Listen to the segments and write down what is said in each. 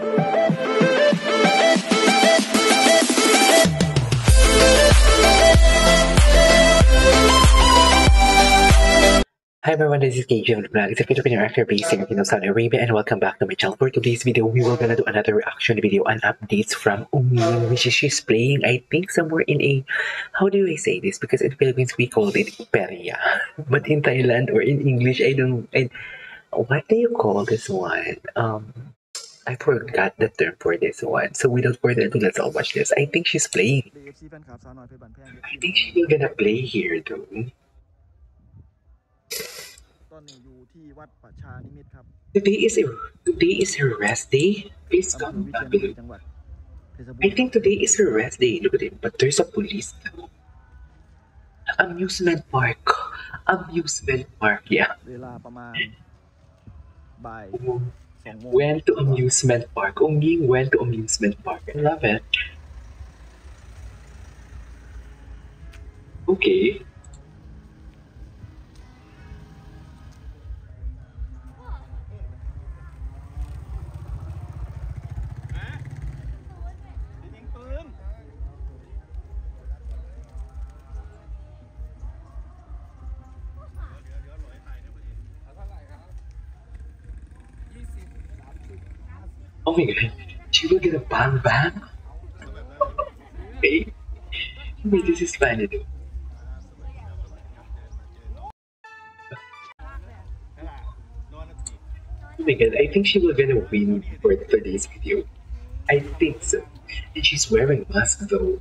Hi everyone, this is KJ of the a Filipino actor based in Saudi Arabia and welcome back to my channel. For today's video, we will gonna do another reaction video and updates from Umi, which is she's playing, I think, somewhere in a, how do I say this? Because in Philippines, we call it Peria. But in Thailand or in English, I don't, I, what do you call this one? Um, I forgot the term for this one. So without further ado, let's all watch this. I think she's playing. เอฟซีแฟนคลับสาวน้อยเพชรบันแพง I think she's gonna play here though. ตอนนี้อยู่ที่วัดประชานิมิตรครับ Today is a, today is her rest day. Please อำเภอ come วิเชียร back. บุรีจังหวัดเพชรบู I รณ์ think today is her rest day. Look at it. But there's a police though. Amusement park. Amusement park, yeah. เวลาประมาณบ่าย went to amusement park. Only went to amusement park. I love it. Okay. Oh my god. She will get a bang bang? Wait. Wait, this is funny though. Oh my god, I think she will gonna win for today's video. I think so. And she's wearing mask though.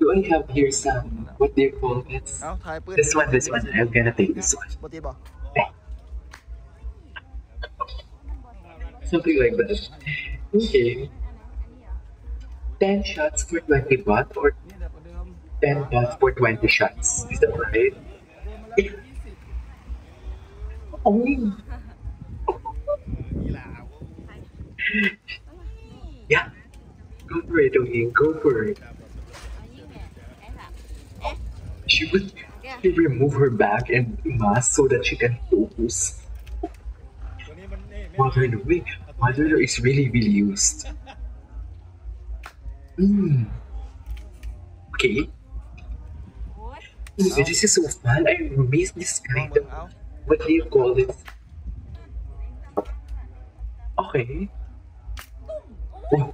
do I have here some, what do you call this? เอ้าถ่ายปืน This one, this one. I'm gonna take this one. ปกติบอก Something like that. Okay. 10 shots for 20 baht or 10 baht for 20 shots. Is that right? Oh. Yeah. Go for it, Oyin, go for it. She would she remove her bag and mask so that she can focus. Mother Louis, Mother is really really used. Mm. Okay. Mm, this is so fun. I miss this kind of what do you call it? Okay. Oh. oh.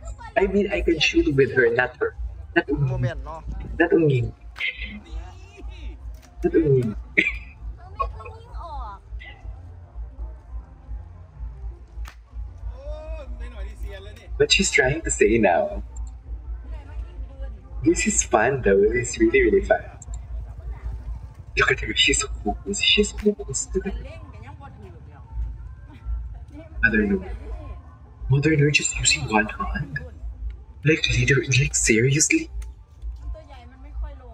I mean, I can shoot with her, not her. Not Ungin. Not Ungin. Not Ungin. Oh. but she's trying to say now. This is fun though, this is really really fun. Look at her, she's focused, she's focused. Look at her. Mother Nur. Mother Nur just using one hand. ถือแล้ว Mother no. Mother no just using one hand. Like literally, like seriously? มันตัวใหญ่มันไม่ค่อยลง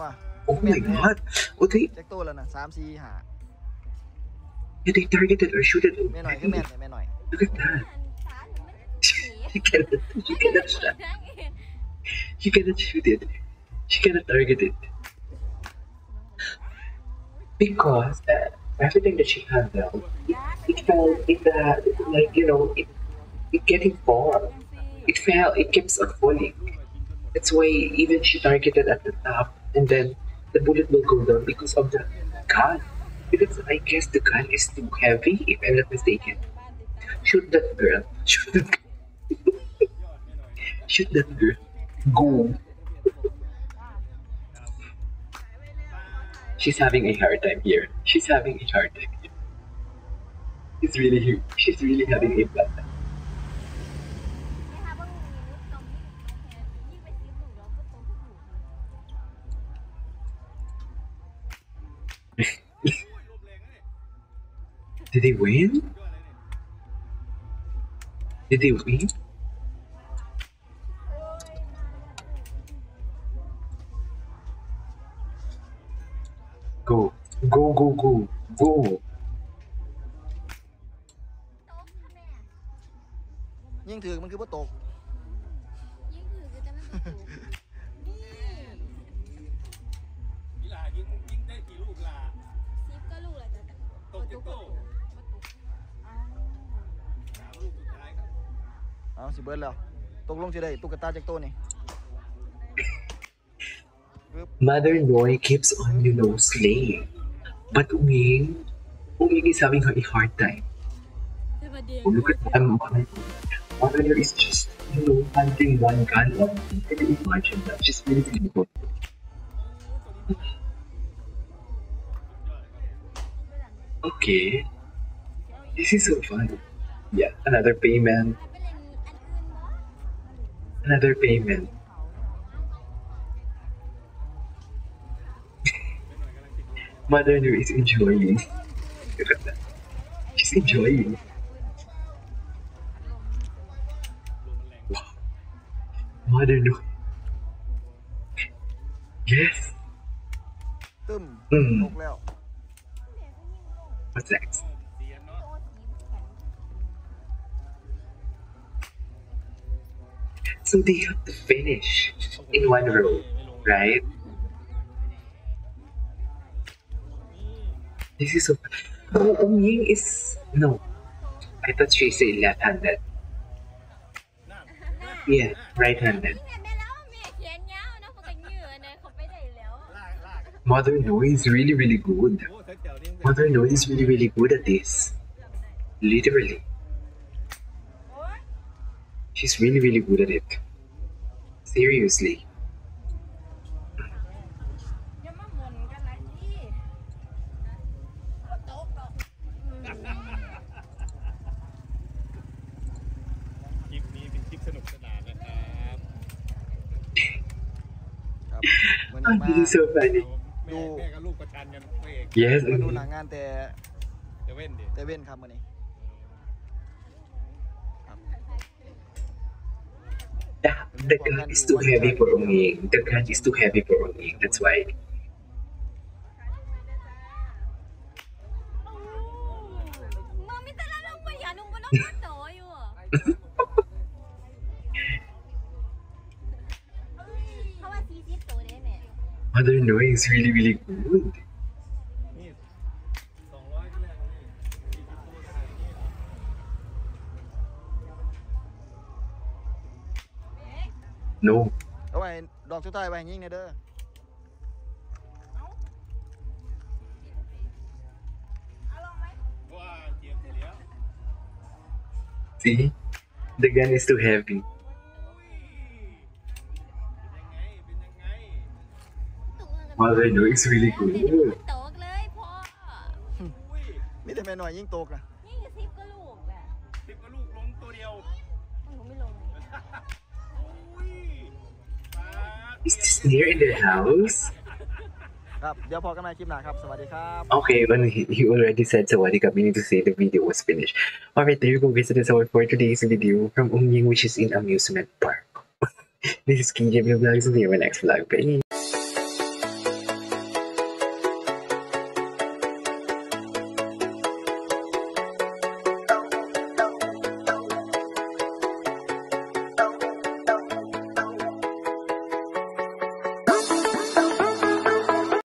ว่า Oh my god. Oh, they, เจ็กตัวแล้วนะสามสี่ห้า yeah, they targeted or shooted แม่หน่อยคือแม่นแม่หน่อย Look at that. She cannot, she cannot shot. She cannot shoot it. She cannot target it. Because uh, everything that she handled, it, it fell, it, uh, like, you know, it, it getting far. It fell, it keeps on falling. That's why even she targeted at the top, and then the bullet will go down because of the gun. Because I guess the gun is too heavy, if I'm not mistaken. Shoot that girl. Shoot that girl. Shoot that girl. Go. She's having a hard time here. She's having a hard time here. She's really, she's really having a bad time. Did they win? Did they win? Go. Go, go, go. Go. Nhân thường mình cứ bớt tuột สิเบิร์ดแล้วตกลงสิได้ตุ๊กตาจากตัวนี่ Mother Noi keeps on, you know, slaying. But Uming, Uming is having a hard time. แต่ประเดี๋ยว Oh, look at them. Mother Noi is just, you know, hunting one gun. Can you imagine that? She's really, really good. Okay. This is so fun. Yeah, another payment. another payment. Mother New is enjoying. She's enjoying. Mother New. Yes. Mm. What's next? So they have to finish in one row, right? This is so Oh, oh um Ying is no. I thought she said left-handed. Yeah, right-handed. Mother No is really really good. Mother No is really really good at this. Literally. She's really really good at it. seriously This is so funny. ดูแม่กับลูกประชันกันพระเอก Yes. มาดูหนังงานแต่ เซเว่นดิ แต่เว้นครับวันนี้ Yeah, the gun is too heavy for Onging. The gun is too heavy for Onging. That's why. Mother Knowing is really, really good. No. เอาไว้ดอกสุดท้ายไว้ให้ยิงเนี่ยเด้อ เอาลงไหม ว้าเจียบเสร็จแล้ว See? The gun is too heavy. เป็นยังไง เป็นยังไง Mother No is really เดี๋ยว good. นี้มันโตกเลยพ่อ อุ้ย มีแต่แม่หน่อยยิ่งตกนะ Is this near in the house? Okay when he, he already said สวัสดีครับ meaning to say the video was finished. Alright there you go guys. That is all for today's video from Umying which is in amusement park. This is KJ Vlogs see you in my next vlog bye